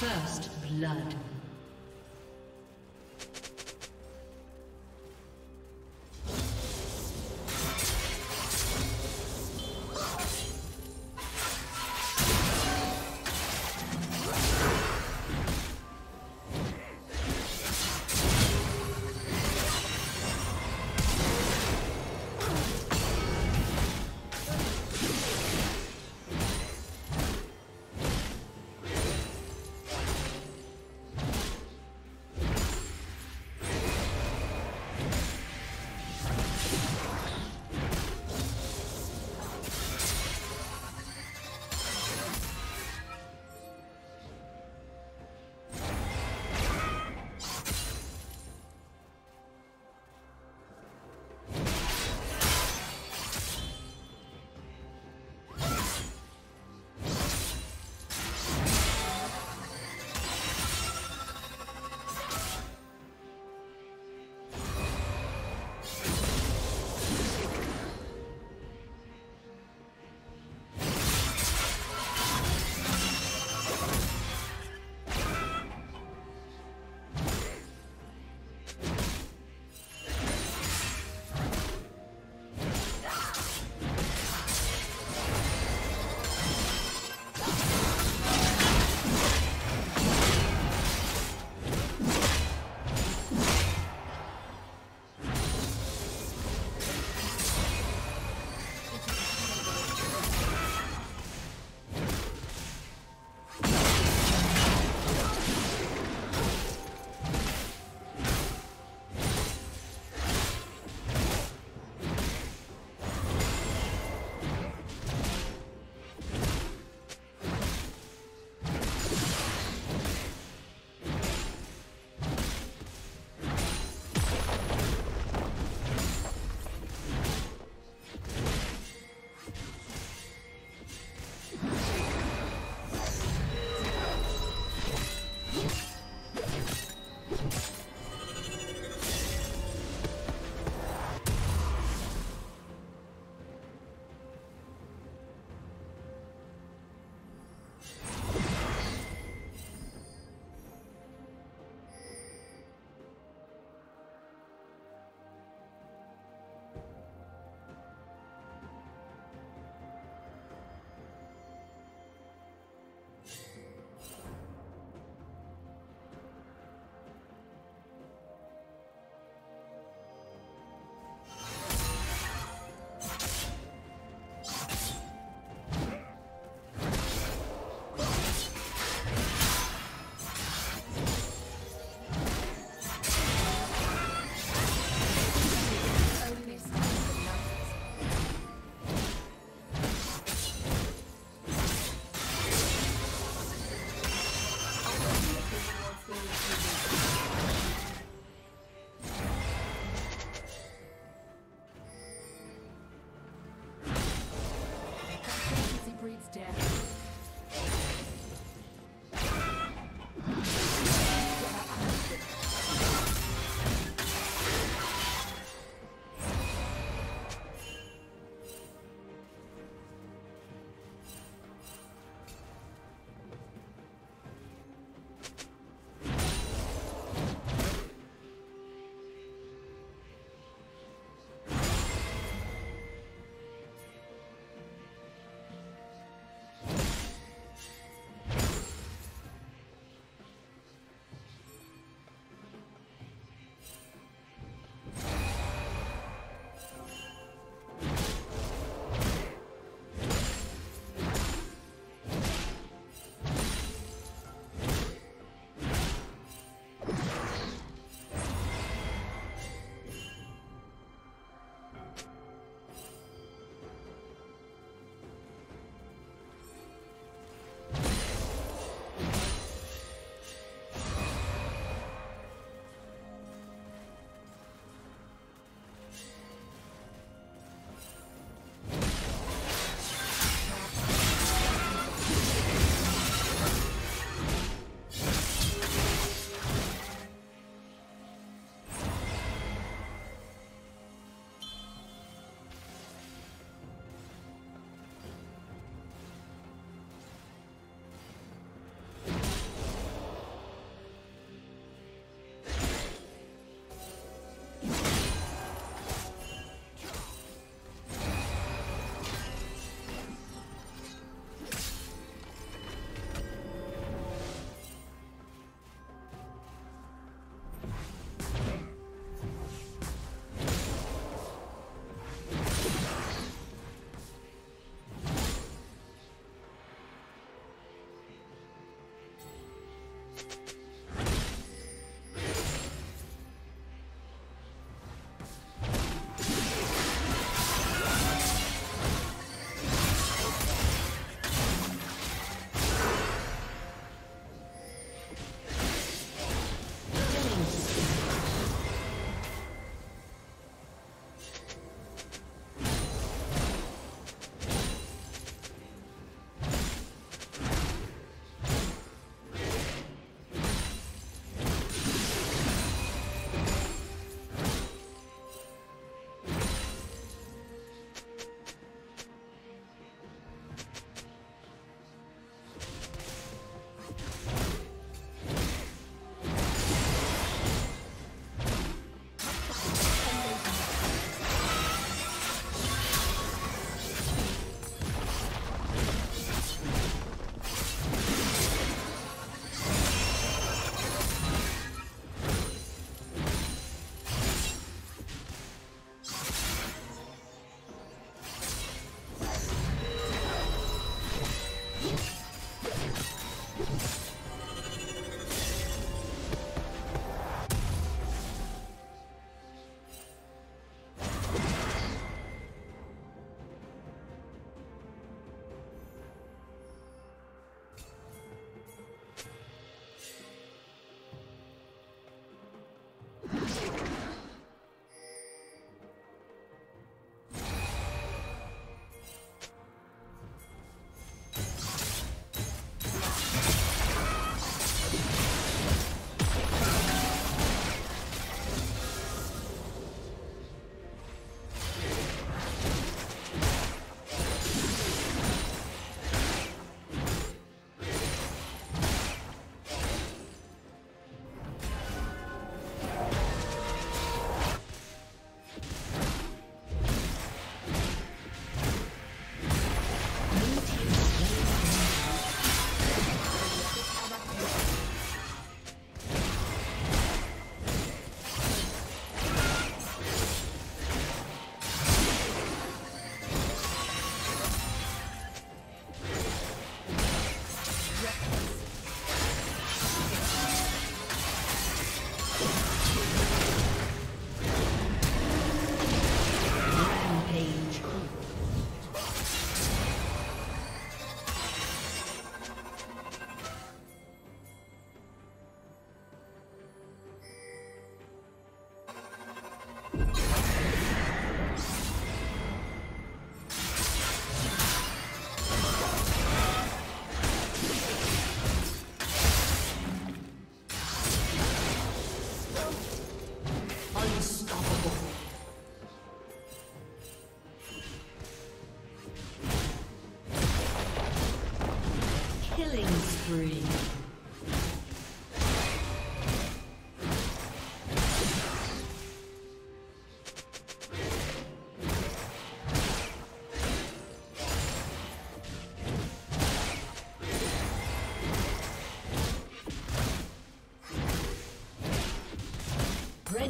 First blood.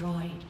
Destroyed.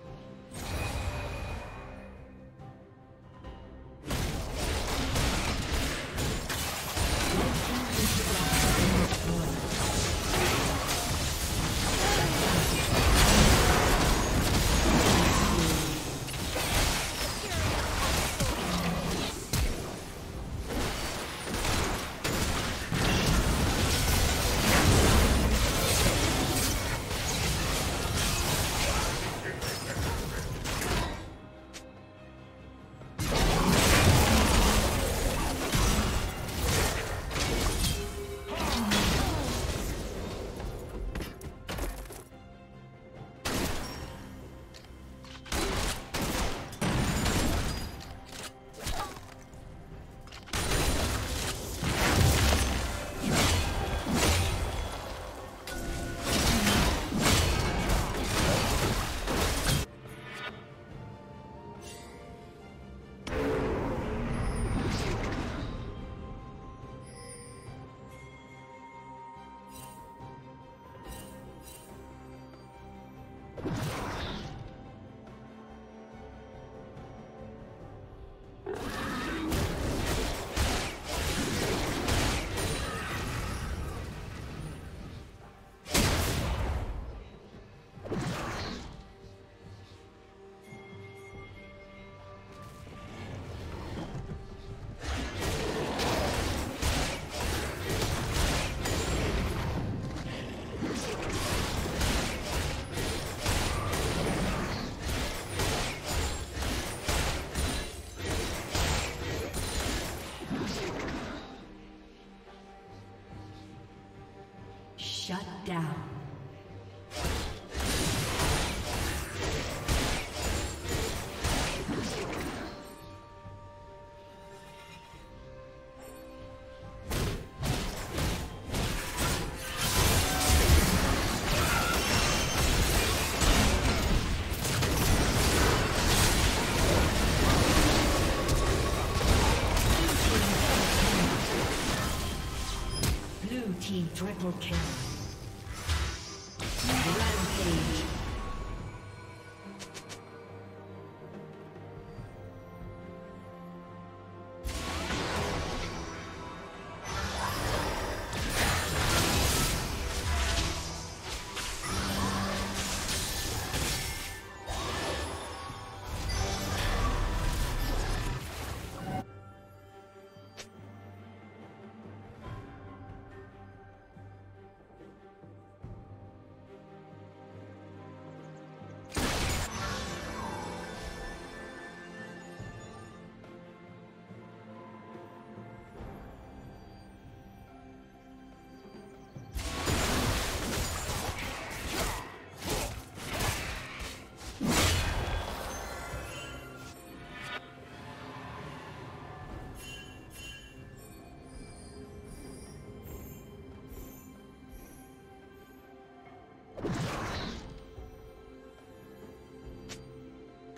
Shut down. Triple kill.